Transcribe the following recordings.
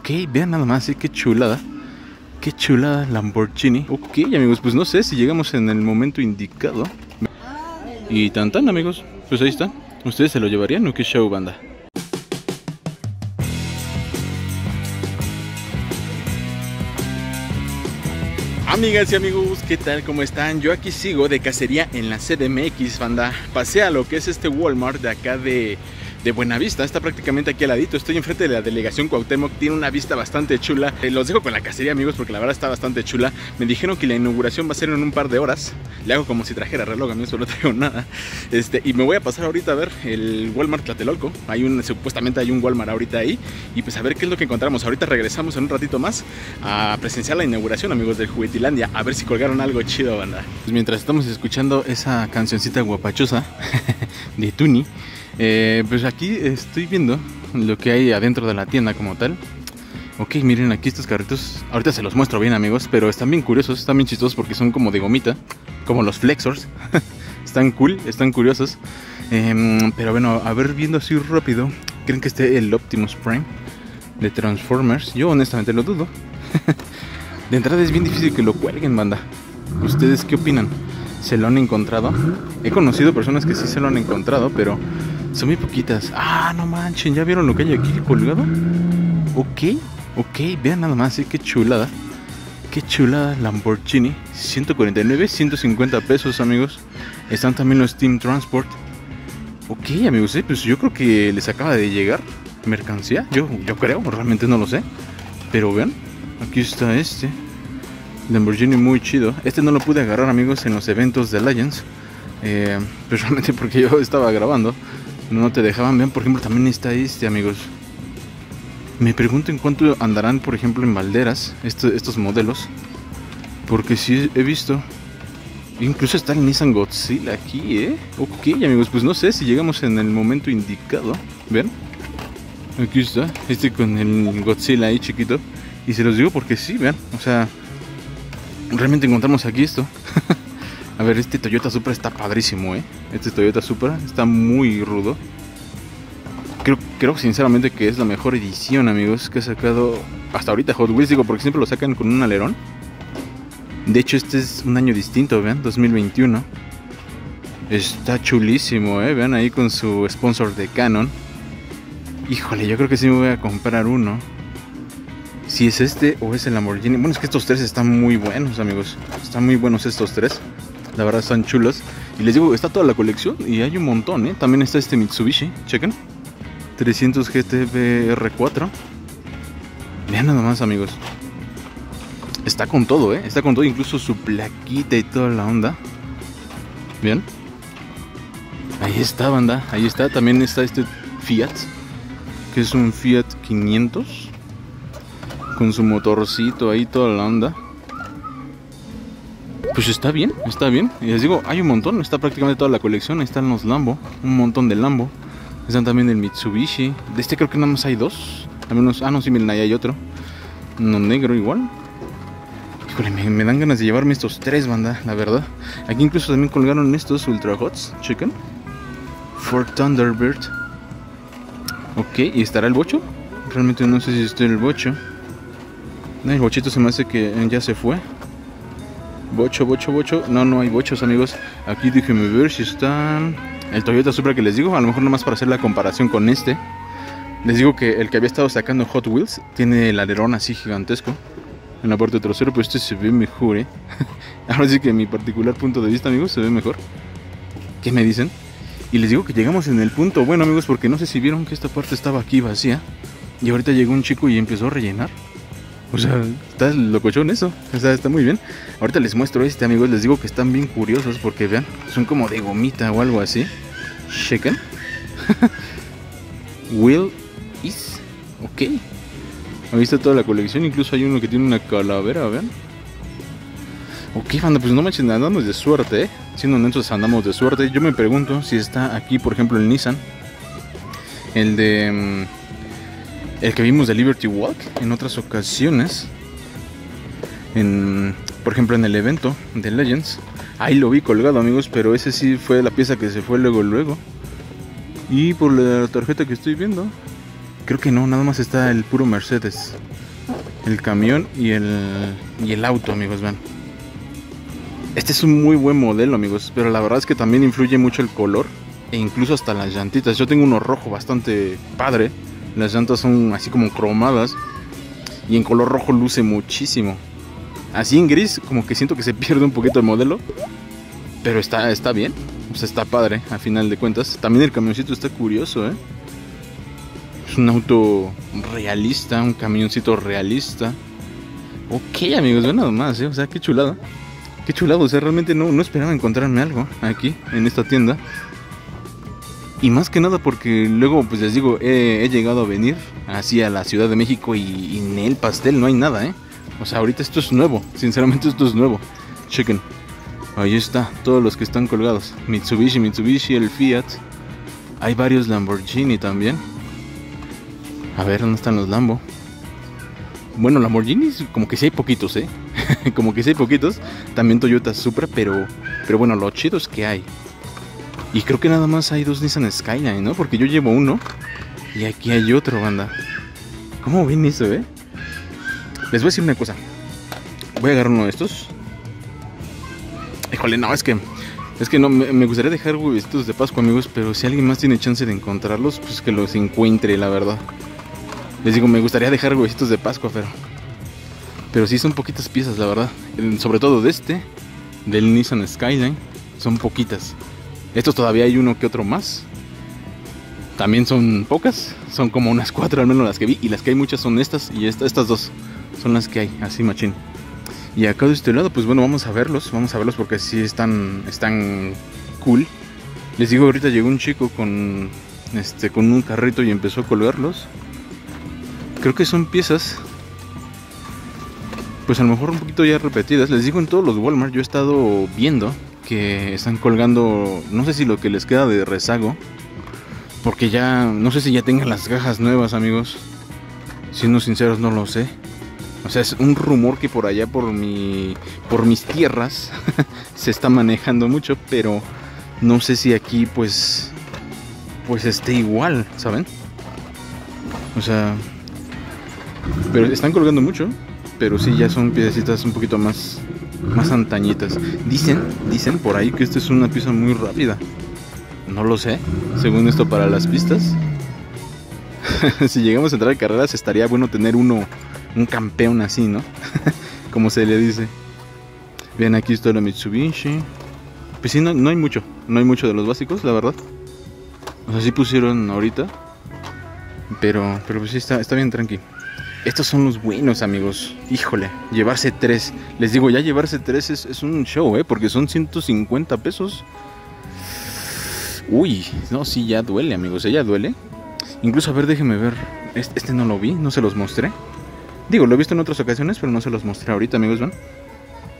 Ok, vean nada más, ¿eh? qué chulada. Qué chulada Lamborghini. Ok, amigos, pues no sé si llegamos en el momento indicado. Y tan tan, amigos. Pues ahí está. ¿Ustedes se lo llevarían o qué show, banda? Amigas y amigos, ¿qué tal? ¿Cómo están? Yo aquí sigo de cacería en la CDMX, banda. Pasé a lo que es este Walmart de acá de de Buenavista. Está prácticamente aquí al ladito. Estoy enfrente de la delegación Cuauhtémoc. Tiene una vista bastante chula. Eh, los dejo con la cacería, amigos, porque la verdad está bastante chula. Me dijeron que la inauguración va a ser en un par de horas. Le hago como si trajera reloj, a mí solo traigo nada. Este, y me voy a pasar ahorita a ver el Walmart Tlatelolco. Hay supuestamente hay un Walmart ahorita ahí. Y pues a ver qué es lo que encontramos. Ahorita regresamos en un ratito más a presenciar la inauguración, amigos del Juguetilandia. A ver si colgaron algo chido, banda. Pues mientras estamos escuchando esa cancioncita guapachosa de Tuni. Eh, pues aquí estoy viendo lo que hay adentro de la tienda como tal. Ok, miren aquí estos carritos. Ahorita se los muestro bien, amigos, pero están bien curiosos, están bien chistosos porque son como de gomita, como los flexors. están cool, están curiosos. Em, pero bueno, a ver, viendo así rápido, ¿creen que esté el Optimus Prime de Transformers? Yo honestamente lo dudo. de entrada es bien difícil que lo cuelguen, banda. ¿Ustedes qué opinan? ¿Se lo han encontrado? He conocido personas que sí se lo han encontrado, pero son muy poquitas. Ah, no manchen, ¿ya vieron lo que hay aquí colgado? Ok, ok, vean nada más, ¿eh? qué chulada. Qué chulada Lamborghini. 149, 150 pesos, amigos. Están también los Team Transport. Ok, amigos, ¿eh? pues yo creo que les acaba de llegar mercancía. Yo, yo creo, realmente no lo sé. Pero vean, aquí está este. Lamborghini muy chido. Este no lo pude agarrar, amigos, en los eventos de Legends. Eh, pues realmente porque yo estaba grabando no te dejaban. ver, por ejemplo, también está este, amigos. Me pregunto en cuánto andarán, por ejemplo, en Valderas estos modelos. Porque sí he visto. Incluso está el Nissan Godzilla aquí, ¿eh? Ok, amigos, pues no sé si llegamos en el momento indicado. ¿Ven? Aquí está, este con el Godzilla ahí chiquito. Y se los digo porque sí, vean. O sea, realmente encontramos aquí esto. A ver, este Toyota Supra está padrísimo, ¿eh? Este Toyota Supra está muy rudo. Creo, creo sinceramente que es la mejor edición, amigos, que ha sacado hasta ahorita Hot Wheels. Digo, porque siempre lo sacan con un alerón. De hecho, este es un año distinto, vean, 2021. Está chulísimo, ¿eh? Vean ahí con su sponsor de Canon. Híjole, yo creo que sí me voy a comprar uno. Si es este o es el Lamborghini. Bueno, es que estos tres están muy buenos, amigos. Están muy buenos estos tres. La verdad están chulos. Y les digo, está toda la colección y hay un montón, ¿eh? También está este Mitsubishi, chequen. 300 r 4 Vean nada más, amigos. Está con todo, ¿eh? Está con todo, incluso su plaquita y toda la onda. Bien. Ahí está, banda. Ahí está. También está este Fiat. Que es un Fiat 500. Con su motorcito ahí, toda la onda. Pues está bien, está bien. Y les digo, hay un montón, está prácticamente toda la colección. Ahí están los Lambo, un montón de Lambo. Están también el Mitsubishi. De este creo que nada más hay dos. Al menos, ah, no, sí, miren, ahí hay otro. Uno negro igual. Híjole, me, dan ganas de llevarme estos tres, banda, la verdad. Aquí incluso también colgaron estos Ultra Hots, chequen. Ford Thunderbird. Ok, ¿y estará el bocho? Realmente no sé si está el bocho. el bochito se me hace que ya se fue. Bocho, bocho, bocho. No, no hay bochos, amigos. Aquí déjenme ver si están. El Toyota Supra que les digo, a lo mejor nomás para hacer la comparación con este. Les digo que el que había estado sacando Hot Wheels tiene el alerón así gigantesco en la parte trasera, pero este se ve mejor, ¿eh? Ahora sí que mi particular punto de vista, amigos, se ve mejor. ¿Qué me dicen? Y les digo que llegamos en el punto bueno, amigos, porque no sé si vieron que esta parte estaba aquí vacía. Y ahorita llegó un chico y empezó a rellenar. O sea, está locochón eso. O sea, está muy bien. Ahorita les muestro este, amigos. Les digo que están bien curiosos porque vean, son como de gomita o algo así. Chequen. Will is. Ok. ¿Han visto toda la colección? Incluso hay uno que tiene una calavera, vean. Ok, banda, pues no manches, andamos de suerte, ¿eh? Siendo honestos, andamos de suerte. Yo me pregunto si está aquí, por ejemplo, el Nissan. El de. El que vimos de Liberty Walk en otras ocasiones. En, por ejemplo, en el evento de Legends. Ahí lo vi colgado, amigos, pero ese sí fue la pieza que se fue luego, luego. Y por la tarjeta que estoy viendo, Creo que no, nada más está el puro Mercedes. El camión y el, y el auto, amigos, vean. Este es un muy buen modelo, amigos, pero la verdad es que también influye mucho el color e incluso hasta las llantitas. Yo tengo uno rojo bastante padre. Las llantas son así como cromadas y en color rojo luce muchísimo. Así en gris como que siento que se pierde un poquito el modelo, pero está, está bien. Sea, está padre a final de cuentas. También el camioncito está curioso, ¿eh? Es un auto realista, un camioncito realista. Ok, amigos, nada más, ¿eh? O sea, qué chulada. Qué chulado, o sea, realmente no, no esperaba encontrarme algo aquí, en esta tienda. Y más que nada porque luego, pues les digo, he, llegado a venir así a la Ciudad de México y, en el pastel no hay nada, ¿eh? O sea, ahorita esto es nuevo, sinceramente esto es nuevo. Chequen, ahí está, todos los que están colgados. Mitsubishi, Mitsubishi, el Fiat. Hay varios Lamborghini también. A ver, ¿dónde están los Lambo? Bueno, Lamborghinis como que sí hay poquitos, ¿eh? como que sí hay poquitos. También Toyota Supra, pero, pero bueno, lo chido es que hay. Y creo que nada más hay dos Nissan Skyline, ¿no? Porque yo llevo uno y aquí hay otro, banda. ¿Cómo ven eso, eh? Les voy a decir una cosa. Voy a agarrar uno de estos. Híjole, no, es que... Es que no, me, gustaría dejar estos de Pascua, amigos, pero si alguien más tiene chance de encontrarlos, pues que los encuentre, la verdad. Les digo, me gustaría dejar huesitos de Pascua, pero... Pero sí son poquitas piezas, la verdad. Sobre todo de este, del Nissan Skyline, son poquitas. Estos todavía hay uno que otro más. También son pocas, son como unas cuatro al menos las que vi. Y las que hay muchas son estas y estas dos son las que hay, así machín. Y acá de este lado, pues bueno, vamos a verlos, vamos a verlos porque sí están, están cool. Les digo, ahorita llegó un chico con, este, con un carrito y empezó a colgarlos. Creo que son piezas pues a lo mejor un poquito ya repetidas. Les digo en todos los Walmart, yo he estado viendo que están colgando, no sé si lo que les queda de rezago, porque ya, no sé si ya tengan las cajas nuevas, amigos. Siendo sinceros, no lo sé. O sea, es un rumor que por allá, por mi, por mis tierras, se está manejando mucho, pero no sé si aquí, pues, pues esté igual, ¿saben? O sea, pero están colgando mucho, pero sí ya son piecitas un poquito más más antañitas. Dicen, dicen por ahí que esta es una pieza muy rápida. No lo sé, según esto para las pistas. si llegamos a entrar a carreras estaría bueno tener uno un campeón así, ¿no? Como se le dice. Bien, aquí está la Mitsubishi. Pues sí, no, hay mucho, no hay mucho de los básicos, la verdad. O sea, sí pusieron ahorita. Pero, pero pues sí está, está bien tranqui. Estos son los buenos, amigos. Híjole, llevarse tres. Les digo, ya llevarse tres es, un show, ¿eh? Porque son 150 pesos. Uy, no, sí, ya duele, amigos. Ya duele. Incluso, a ver, déjenme ver. Este, este, no lo vi, no se los mostré. Digo, lo he visto en otras ocasiones, pero no se los mostré ahorita, amigos. ¿ven?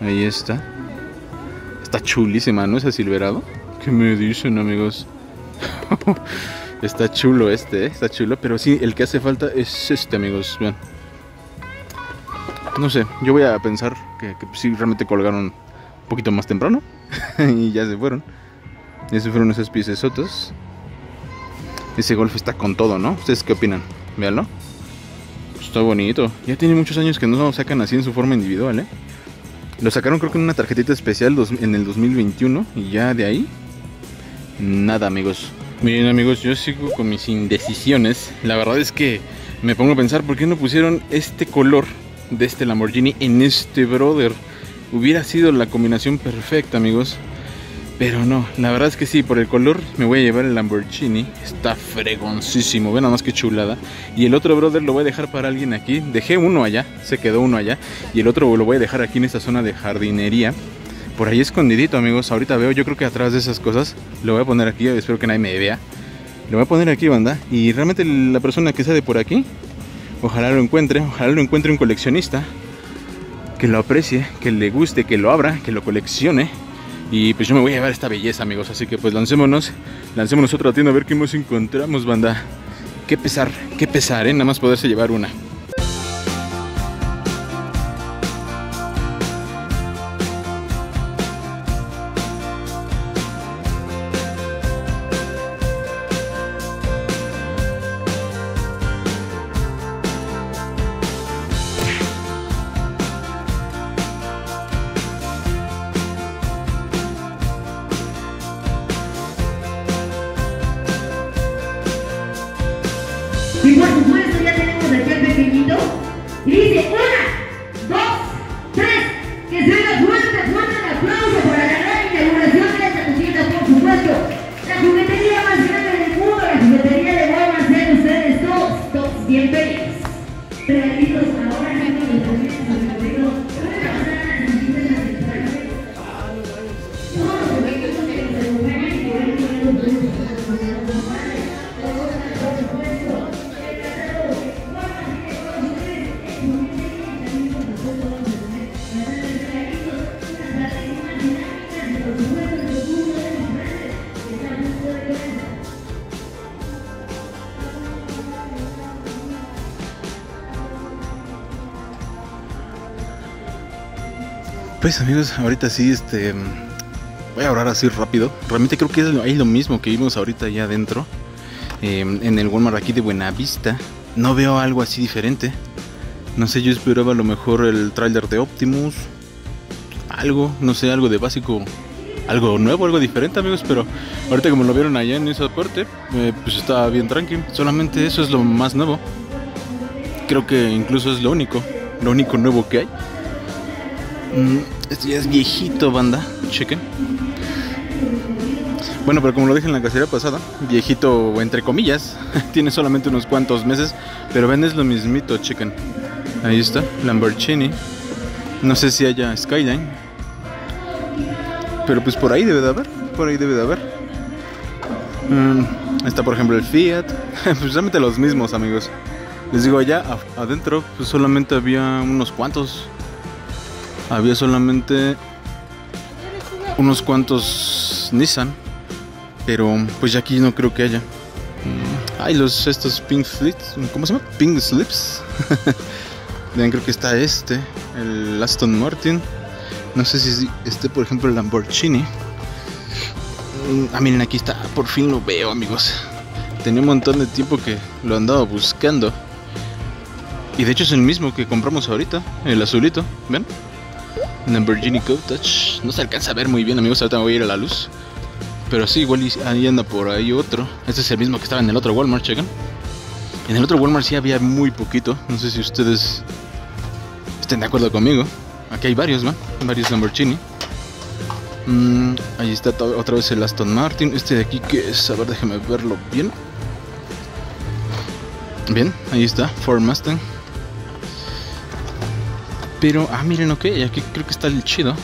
Ahí está. Está chulísima, ¿no? Ese silverado. ¿Qué me dicen, amigos? está chulo este, ¿eh? Está chulo. Pero sí, el que hace falta es este, amigos. Vean. No sé, yo voy a pensar que, que sí realmente colgaron un poquito más temprano y ya se fueron. Ya se fueron esas otras Ese golf está con todo, ¿no? ¿Ustedes qué opinan? Véanlo. Está bonito. Ya tiene muchos años que no lo sacan así en su forma individual, ¿eh? Lo sacaron creo que en una tarjetita especial en el 2021 y ya de ahí nada, amigos. Miren, amigos, yo sigo con mis indecisiones. La verdad es que me pongo a pensar por qué no pusieron este color de este Lamborghini en este brother. Hubiera sido la combinación perfecta, amigos. Pero no, la verdad es que sí, por el color me voy a llevar el Lamborghini. Está fregoncísimo, ven nada más que chulada. Y el otro brother lo voy a dejar para alguien aquí. Dejé uno allá, se quedó uno allá. Y el otro lo voy a dejar aquí en esta zona de jardinería. Por ahí escondidito, amigos. Ahorita veo, yo creo que atrás de esas cosas. Lo voy a poner aquí, espero que nadie me vea. Lo voy a poner aquí, banda. Y realmente la persona que sale por aquí Ojalá lo encuentre, ojalá lo encuentre un coleccionista que lo aprecie, que le guste, que lo abra, que lo coleccione. Y pues yo me voy a llevar esta belleza, amigos. Así que pues lancémonos, lancémonos otra tienda a ver qué nos encontramos, banda. Qué pesar, qué pesar, ¿eh? Nada más poderse llevar una. Y por supuesto ya tenemos aquí al pequeñito. Y dice, ¡Hola! Pues amigos, ahorita sí, este, voy a hablar así rápido. Realmente creo que es lo, lo mismo que vimos ahorita allá adentro, em, en el Walmart aquí de Buenavista. No veo algo así diferente. No sé, yo esperaba a lo mejor el tráiler de Optimus, algo, no sé, algo de básico, algo nuevo, algo diferente amigos, pero ahorita como lo vieron allá en esa parte, eh, pues está bien tranquilo. Solamente eso es lo más nuevo. Creo que incluso es lo único, lo único nuevo que hay. Mm, este ya es viejito, banda. Chequen. Bueno, pero como lo dije en la cacería pasada, viejito entre comillas, tiene solamente unos cuantos meses, pero ven es lo mismito, chequen. Ahí está, Lamborghini. No sé si haya Skyline. Pero pues por ahí debe de haber, por ahí debe de haber. Mm, está por ejemplo el Fiat. pues realmente los mismos, amigos. Les digo, allá adentro pues solamente había unos cuantos había solamente unos cuantos Nissan, pero pues ya aquí no creo que haya. Hay los estos pink slips, ¿cómo se llama? Pink slips. Vean, creo que está este, el Aston Martin. No sé si este, por ejemplo, el Lamborghini. Ah, miren, aquí está, por fin lo veo, amigos. Tenía un montón de tiempo que lo andaba buscando. Y de hecho es el mismo que compramos ahorita, el azulito, ¿ven? Lamborghini Countach. No se alcanza a ver muy bien, amigos. Ahorita me voy a ir a la luz. Pero sí, igual ahí anda por ahí otro. Este es el mismo que estaba en el otro Walmart, chequen. En el otro Walmart sí había muy poquito. No sé si ustedes estén de acuerdo conmigo. Aquí hay varios, ¿va? Varios Lamborghini. Mm, ahí está otra vez el Aston Martin. Este de aquí que es, a ver, déjeme verlo bien. Bien, ahí está, Ford Mustang. Pero, ah, miren, ok, aquí creo que está el chido.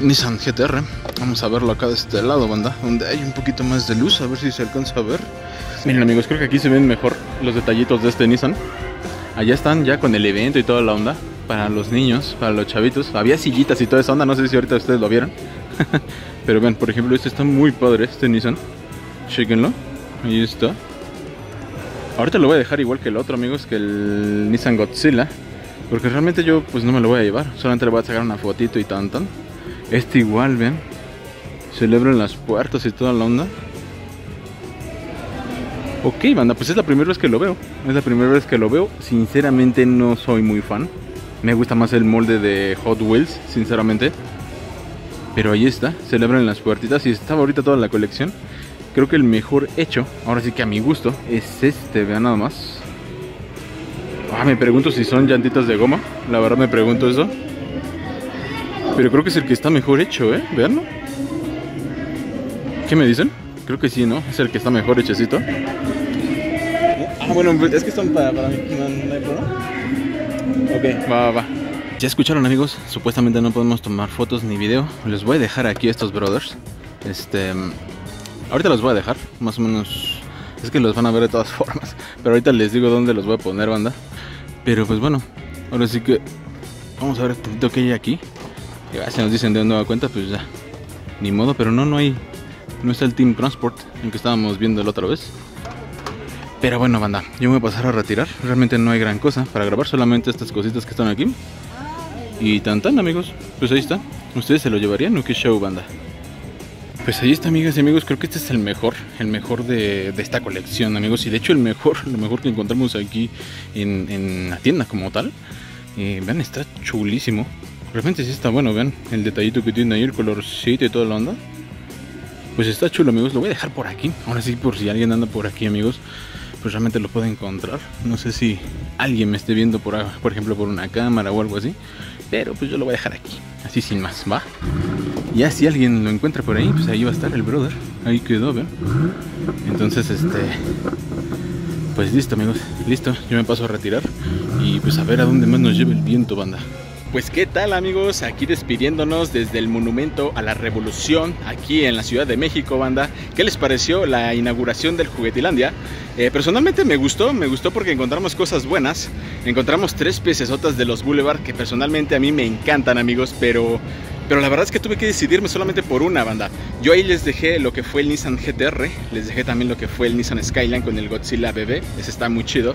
Nissan GTR. Vamos a verlo acá de este lado, banda. Donde hay un poquito más de luz, a ver si se alcanza a ver. Miren, amigos, creo que aquí se ven mejor los detallitos de este Nissan. Allá están ya con el evento y toda la onda. Para los niños, para los chavitos. Había sillitas y toda esa onda, no sé si ahorita ustedes lo vieron. Pero ven, por ejemplo, este está muy padre, este Nissan. Chequenlo. Ahí está. Ahorita lo voy a dejar igual que el otro, amigos, que el Nissan Godzilla. Porque realmente yo pues no me lo voy a llevar. Solamente le voy a sacar una fotito y tan tan. Este igual, ven. Celebran las puertas y toda la onda. Ok, banda, pues es la primera vez que lo veo. Es la primera vez que lo veo. Sinceramente no soy muy fan. Me gusta más el molde de Hot Wheels, sinceramente. Pero ahí está, celebran las puertitas y estaba ahorita toda la colección. Creo que el mejor hecho, ahora sí que a mi gusto, es este, vean nada más. Ah, me pregunto si son llantitas de goma. La verdad me pregunto eso. Pero creo que es el que está mejor hecho, ¿eh? Veanlo. ¿Qué me dicen? Creo que sí, ¿no? Es el que está mejor hechecito. Ah, bueno, pues, es que están para, para mí. ¿No, hay problema? Ok, va, va. Ya escucharon amigos, supuestamente no podemos tomar fotos ni video. Les voy a dejar aquí a estos brothers. Este... Ahorita los voy a dejar, más o menos... Es que los van a ver de todas formas. Pero ahorita les digo dónde los voy a poner, banda. Pero pues bueno, ahora sí que vamos a ver poquito que hay aquí. Ya se nos dicen de nueva cuenta, pues ya. Ni modo, pero no, no hay. No está el Team Transport, en que estábamos viendo la otra vez. Pero bueno, banda, yo me voy a pasar a retirar. Realmente no hay gran cosa para grabar, solamente estas cositas que están aquí. Y tan tan, amigos. Pues ahí está. ¿Ustedes se lo llevarían o qué show, banda? Pues ahí está, amigas y amigos. Creo que este es el mejor, el mejor de, esta colección, amigos. Y de hecho, el mejor, lo mejor que encontramos aquí en, la tienda como tal. Eh, vean, está chulísimo. Realmente sí está bueno, vean el detallito que tiene ahí, el colorcito y toda la onda. Pues está chulo, amigos. Lo voy a dejar por aquí. Ahora sí, por si alguien anda por aquí, amigos. Pues realmente lo puede encontrar. No sé si alguien me esté viendo por, por ejemplo, por una cámara o algo así. Pero pues yo lo voy a dejar aquí. Así sin más, ¿va? Ya si alguien lo encuentra por ahí, pues ahí va a estar el brother. Ahí quedó, ¿ven? Entonces, este... Pues listo, amigos. listo, yo me paso a retirar y pues a ver a dónde más nos lleva el viento, banda. Pues qué tal amigos, aquí despidiéndonos desde el Monumento a la Revolución, aquí en la Ciudad de México, banda. ¿Qué les pareció la inauguración del Juguetilandia? Eh, personalmente me gustó, me gustó porque encontramos cosas buenas. Encontramos tres pecesotas de los Boulevard que personalmente a mí me encantan amigos, pero pero la verdad es que tuve que decidirme solamente por una banda. Yo ahí les dejé lo que fue el Nissan GTR, les dejé también lo que fue el Nissan Skyline con el Godzilla BB, ese está muy chido.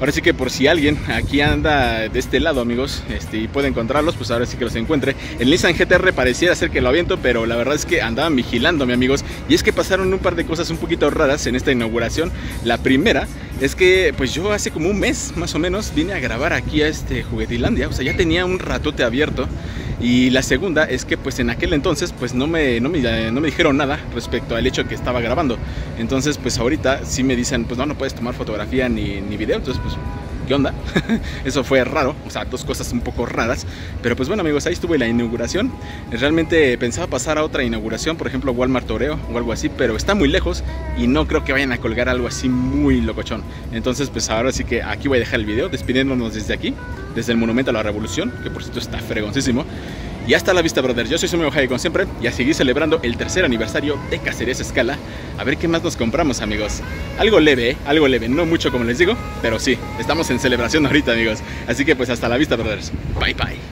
Ahora sí que por si alguien aquí anda de este lado, amigos, este, y puede encontrarlos, pues ahora sí que los encuentre. El Nissan GTR pareciera ser que lo aviento, pero la verdad es que andaban vigilándome, amigos. Y es que pasaron un par de cosas un poquito raras en esta inauguración. La primera es que, pues yo hace como un mes, más o menos, vine a grabar aquí a este Juguetilandia. O sea, ya tenía un ratote abierto. Y la segunda es que pues en aquel entonces pues no me, no me, no me dijeron nada respecto al hecho que estaba grabando. Entonces pues ahorita sí me dicen pues no, no puedes tomar fotografía ni, ni video. Entonces pues ¿qué onda? Eso fue raro, o sea, dos cosas un poco raras. Pero pues bueno amigos, ahí estuve la inauguración. Realmente pensaba pasar a otra inauguración, por ejemplo Walmart Oreo o algo así, pero está muy lejos y no creo que vayan a colgar algo así muy locochón. Entonces pues ahora sí que aquí voy a dejar el video despidiéndonos desde aquí, desde el Monumento a la Revolución, que por cierto está fregoncísimo. Y hasta la vista, brother. Yo soy Sumio Jai, como siempre, y a seguir celebrando el tercer aniversario de Cacerías Escala. A ver qué más nos compramos, amigos. Algo leve, ¿eh? algo leve, no mucho como les digo, pero sí, estamos en celebración ahorita, amigos. Así que pues hasta la vista, brothers. Bye bye.